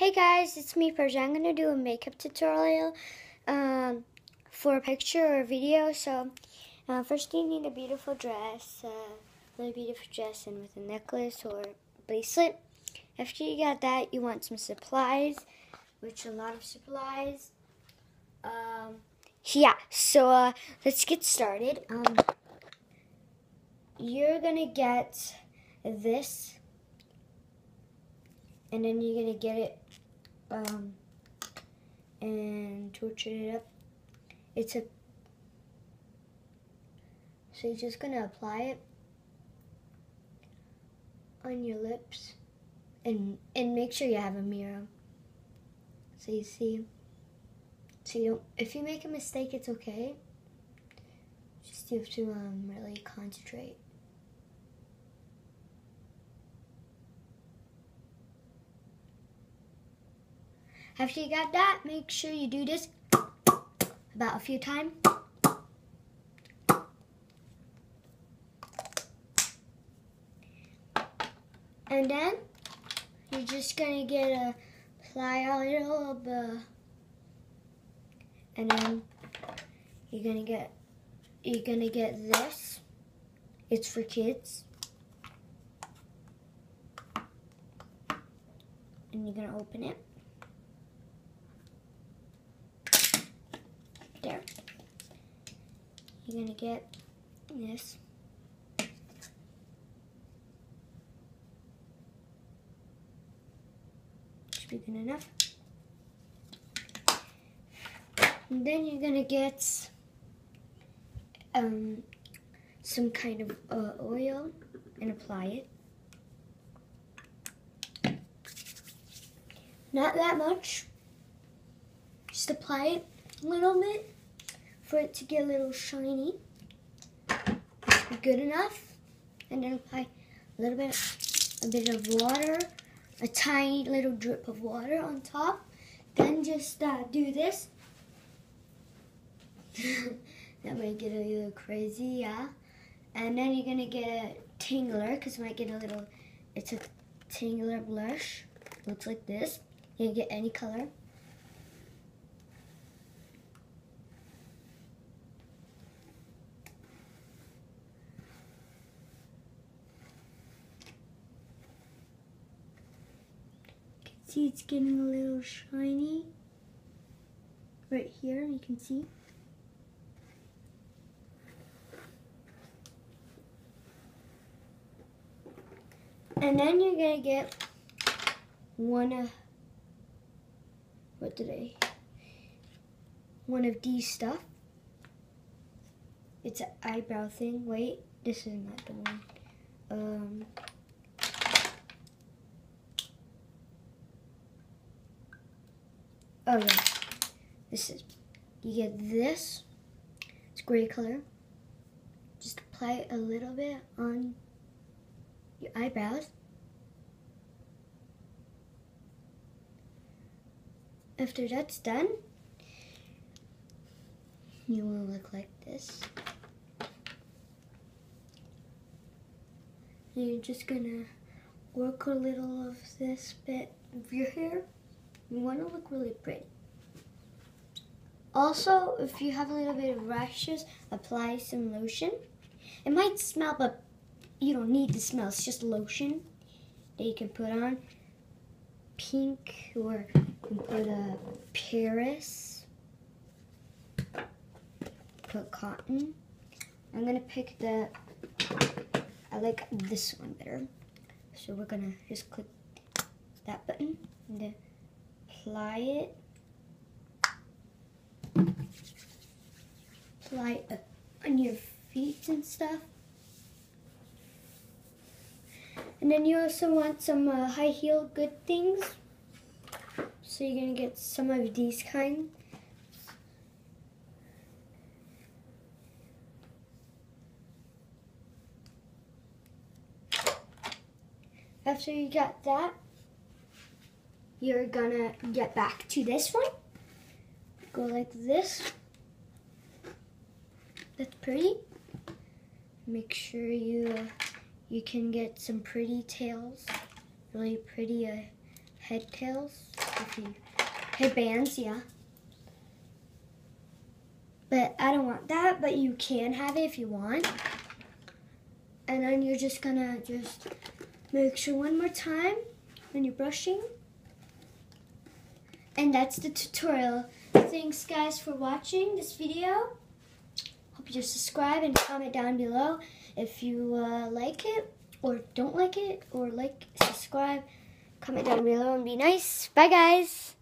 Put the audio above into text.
Hey guys, it's me Persia. I'm going to do a makeup tutorial um, for a picture or a video. So uh, first you need a beautiful dress, uh, really beautiful dress and with a necklace or bracelet. After you got that, you want some supplies, which a lot of supplies. Um, yeah, so uh, let's get started. Um, you're going to get this and then you're gonna get it um, and torture it up. It's a so you're just gonna apply it on your lips and and make sure you have a mirror. So you see so you don't if you make a mistake it's okay. Just you have to um, really concentrate After you got that, make sure you do this about a few times. And then you're just gonna get a of the, and then you're gonna get you're gonna get this. It's for kids. And you're gonna open it. There. You're gonna get this. Should be good enough. And then you're gonna get um, some kind of uh, oil and apply it. Not that much. Just apply it a little bit for it to get a little shiny. Good enough. And then apply a little bit, a bit of water, a tiny little drip of water on top. Then just uh, do this. that might get a little crazy, yeah. And then you're gonna get a tingler, because you might get a little, it's a tingler blush. Looks like this. You can get any color. See, it's getting a little shiny right here, you can see. And then you're gonna get one of, what did I, one of these stuff. It's an eyebrow thing. Wait, this is not the one. Um, Oh yeah, this is, you get this, it's gray color. Just apply a little bit on your eyebrows. After that's done, you will look like this. You're just gonna work a little of this bit of your hair. You want to look really pretty. Also, if you have a little bit of rashes, apply some lotion. It might smell, but you don't need the smell. It's just lotion that you can put on. Pink, or you can put a Paris. Put cotton. I'm gonna pick the, I like this one better. So we're gonna just click that button apply it. Apply it on your feet and stuff. And then you also want some uh, high heel good things. So you're gonna get some of these kind. After you got that, you're gonna get back to this one. Go like this. That's pretty. Make sure you uh, you can get some pretty tails, really pretty uh, head tails. if you headbands, yeah. But I don't want that, but you can have it if you want. And then you're just gonna just make sure one more time when you're brushing. And that's the tutorial. Thanks guys for watching this video. Hope you subscribe and comment down below if you uh, like it or don't like it or like, subscribe, comment down below and be nice. Bye guys.